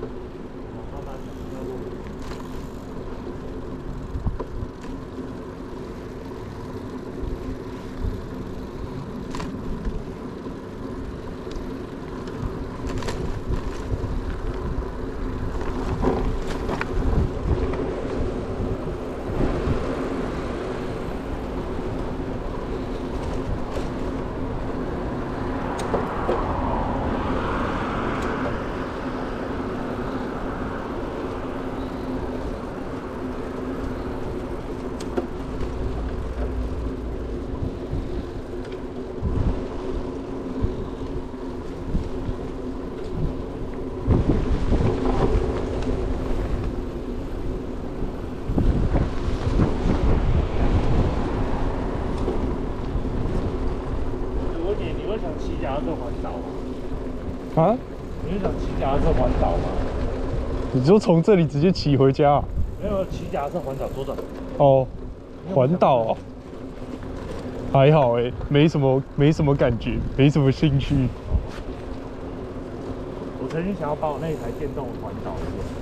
わかんない。脚踏车环岛吗？啊？你是想骑脚踏车环岛吗？你就从这里直接骑回家啊、没有，骑脚踏车环岛左转。哦，环岛哦，还好哎、没什么没什么感觉，没什么兴趣。我曾经想要把我那一台电动环岛过，